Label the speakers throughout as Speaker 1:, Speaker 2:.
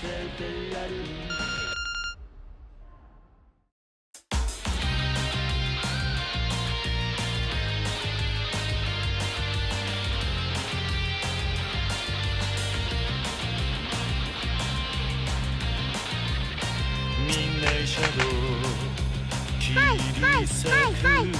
Speaker 1: はいはい
Speaker 2: はい
Speaker 1: はい。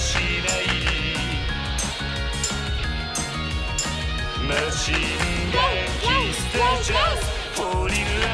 Speaker 1: しない。マシンガンキスタジャンフリル